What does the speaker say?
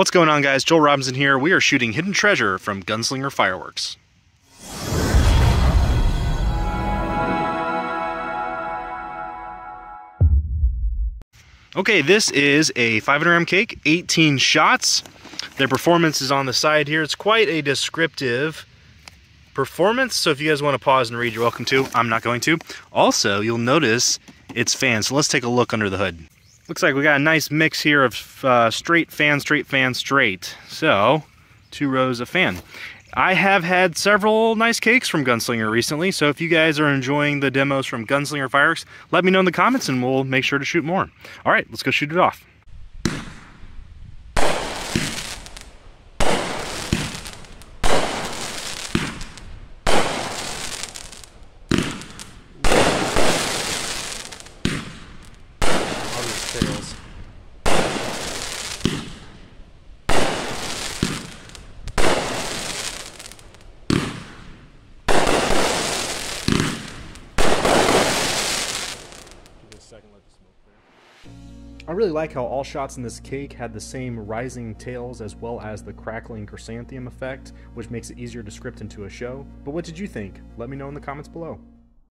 What's going on guys? Joel Robinson here. We are shooting Hidden Treasure from Gunslinger Fireworks. Okay, this is a 500 gram cake, 18 shots. Their performance is on the side here. It's quite a descriptive performance, so if you guys want to pause and read, you're welcome to. I'm not going to. Also, you'll notice it's fans, so let's take a look under the hood. Looks like we got a nice mix here of uh, straight fan, straight fan, straight. So, two rows of fan. I have had several nice cakes from Gunslinger recently, so if you guys are enjoying the demos from Gunslinger Fireworks, let me know in the comments and we'll make sure to shoot more. All right, let's go shoot it off. I really like how all shots in this cake had the same rising tails as well as the crackling chrysanthemum effect, which makes it easier to script into a show. But what did you think? Let me know in the comments below.